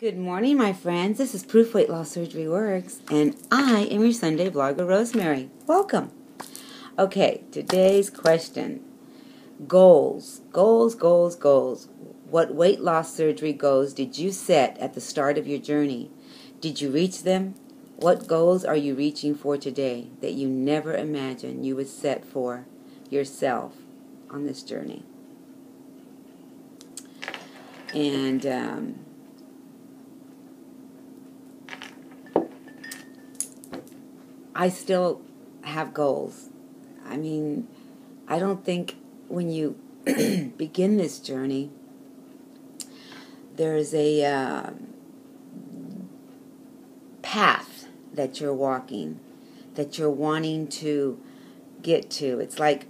Good morning, my friends. This is Proof Weight Loss Surgery Works, and I am your Sunday vlogger, Rosemary. Welcome. Okay, today's question goals, goals, goals, goals. What weight loss surgery goals did you set at the start of your journey? Did you reach them? What goals are you reaching for today that you never imagined you would set for yourself on this journey? And, um, I still have goals. I mean, I don't think when you begin this journey, there's a uh, path that you're walking, that you're wanting to get to. It's like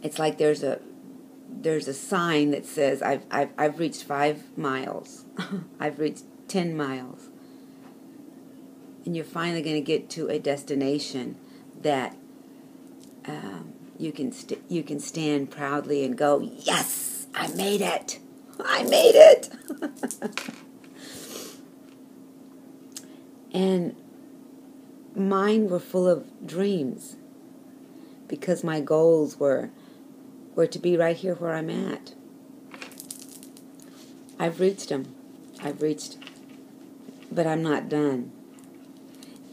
it's like there's a there's a sign that says I've I've I've reached five miles, I've reached ten miles, and you're finally going to get to a destination that um, you can st- you can stand proudly and go, "Yes, I made it! I made it!" and mine were full of dreams because my goals were were to be right here where I'm at. I've reached them. I've reached, but I'm not done.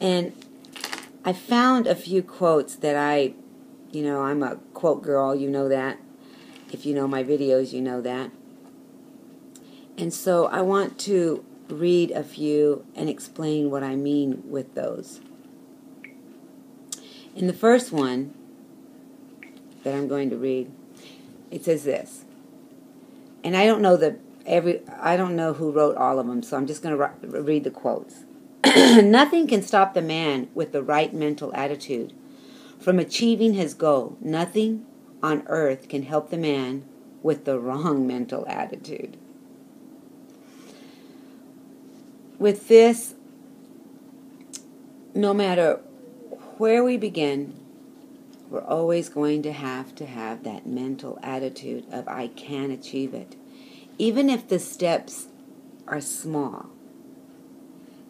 And I found a few quotes that I, you know, I'm a quote girl, you know that. If you know my videos, you know that. And so I want to read a few and explain what I mean with those. In the first one that I'm going to read, it says this. And I don't know the every I don't know who wrote all of them, so I'm just going to read the quotes. Nothing can stop the man with the right mental attitude from achieving his goal. Nothing on earth can help the man with the wrong mental attitude. With this, no matter where we begin, we're always going to have to have that mental attitude of I can achieve it. Even if the steps are small.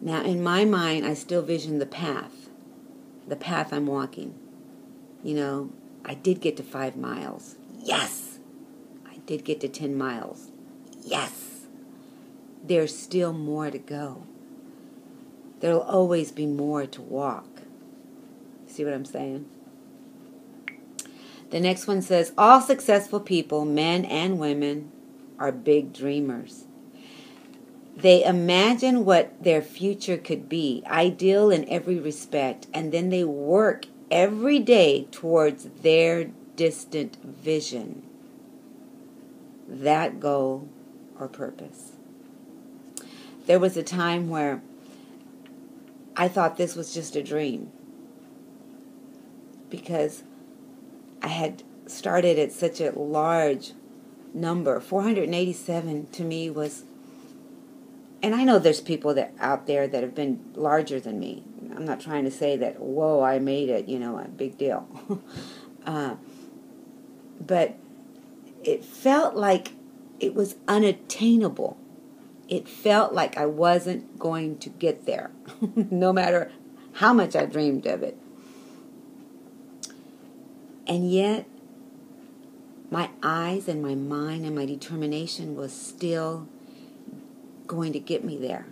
Now, in my mind, I still vision the path, the path I'm walking. You know, I did get to five miles. Yes! I did get to 10 miles. Yes! There's still more to go. There'll always be more to walk. See what I'm saying? The next one says All successful people, men and women, are big dreamers. They imagine what their future could be, ideal in every respect, and then they work every day towards their distant vision, that goal or purpose. There was a time where I thought this was just a dream because I had started at such a large number. 487 to me was and I know there's people that out there that have been larger than me. I'm not trying to say that, whoa, I made it, you know, a big deal. uh, but it felt like it was unattainable. It felt like I wasn't going to get there, no matter how much I dreamed of it. And yet, my eyes and my mind and my determination was still going to get me there.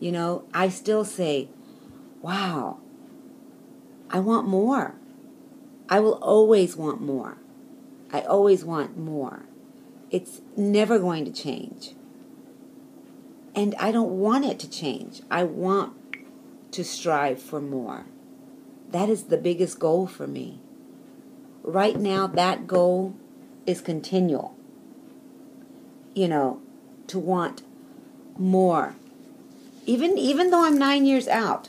You know, I still say, wow, I want more. I will always want more. I always want more. It's never going to change. And I don't want it to change. I want to strive for more. That is the biggest goal for me. Right now, that goal is continual you know, to want more. Even even though I'm nine years out.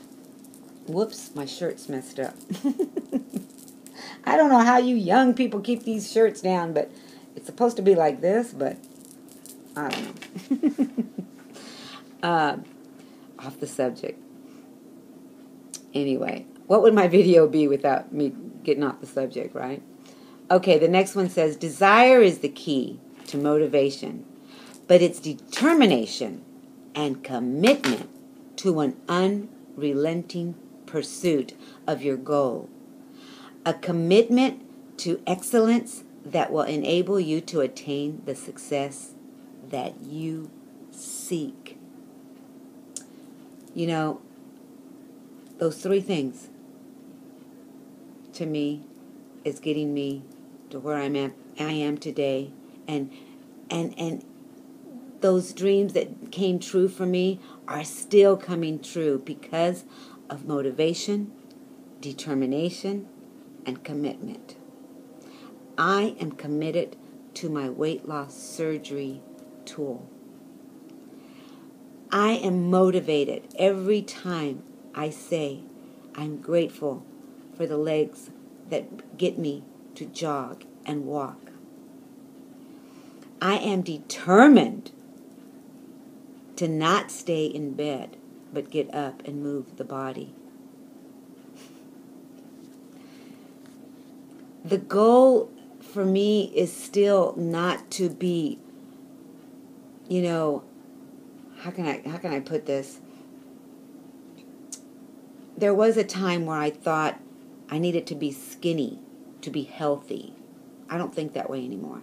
Whoops, my shirt's messed up. I don't know how you young people keep these shirts down, but it's supposed to be like this, but I don't know. uh, off the subject. Anyway, what would my video be without me getting off the subject, right? Okay, the next one says Desire is the key to motivation. But it's determination and commitment to an unrelenting pursuit of your goal. A commitment to excellence that will enable you to attain the success that you seek. You know, those three things to me is getting me to where I'm at, I am today and and and those dreams that came true for me are still coming true because of motivation, determination, and commitment. I am committed to my weight loss surgery tool. I am motivated every time I say I'm grateful for the legs that get me to jog and walk. I am determined to not stay in bed, but get up and move the body. The goal for me is still not to be, you know, how can I how can I put this? There was a time where I thought I needed to be skinny to be healthy. I don't think that way anymore.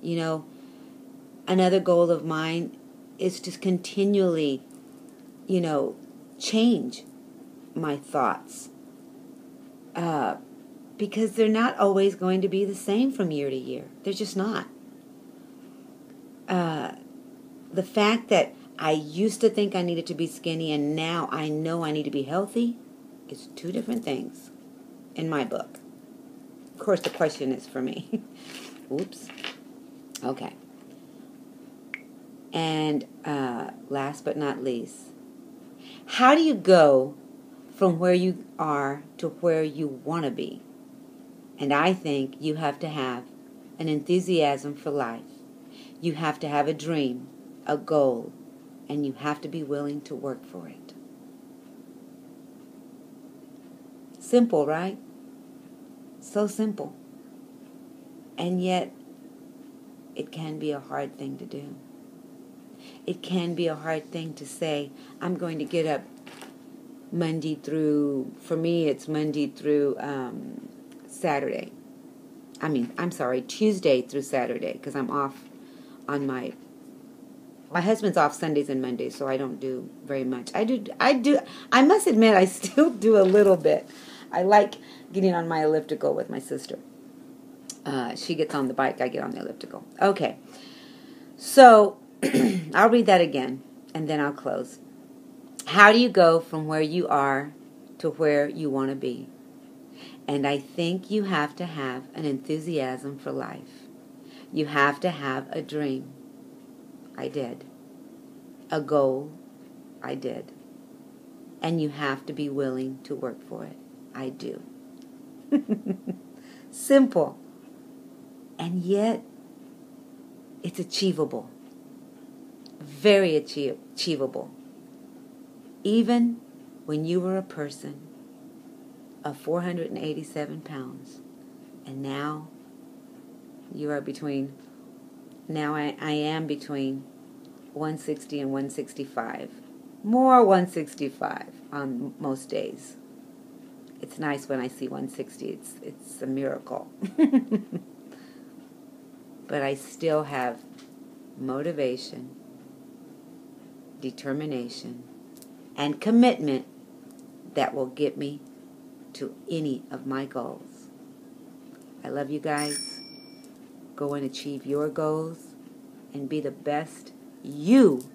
You know, another goal of mine is to continually, you know, change my thoughts. Uh, because they're not always going to be the same from year to year. They're just not. Uh, the fact that I used to think I needed to be skinny and now I know I need to be healthy is two different things in my book. Of course, the question is for me. Oops. Okay. And uh, last but not least, how do you go from where you are to where you want to be? And I think you have to have an enthusiasm for life. You have to have a dream, a goal, and you have to be willing to work for it. Simple, right? So simple. And yet, it can be a hard thing to do. It can be a hard thing to say, I'm going to get up Monday through, for me, it's Monday through um, Saturday. I mean, I'm sorry, Tuesday through Saturday, because I'm off on my. My husband's off Sundays and Mondays, so I don't do very much. I do. I do. I must admit, I still do a little bit. I like getting on my elliptical with my sister. Uh, she gets on the bike, I get on the elliptical. Okay. So I'll read that again and then I'll close. How do you go from where you are to where you want to be? And I think you have to have an enthusiasm for life. You have to have a dream. I did. A goal. I did. And you have to be willing to work for it. I do. Simple. And yet, it's achievable. Very achieve- achievable. Even when you were a person of 487 pounds, and now you are between, now I, I am between 160 and 165. More 165 on most days it's nice when I see 160. It's it's a miracle. but I still have motivation, determination, and commitment that will get me to any of my goals. I love you guys. Go and achieve your goals and be the best you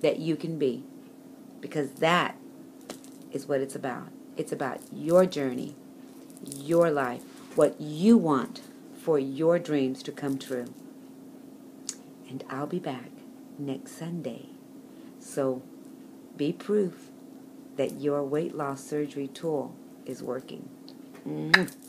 that you can be because that is what it's about. It's about your journey, your life, what you want for your dreams to come true. And I'll be back next Sunday. So be proof that your weight loss surgery tool is working. Mm-hmm.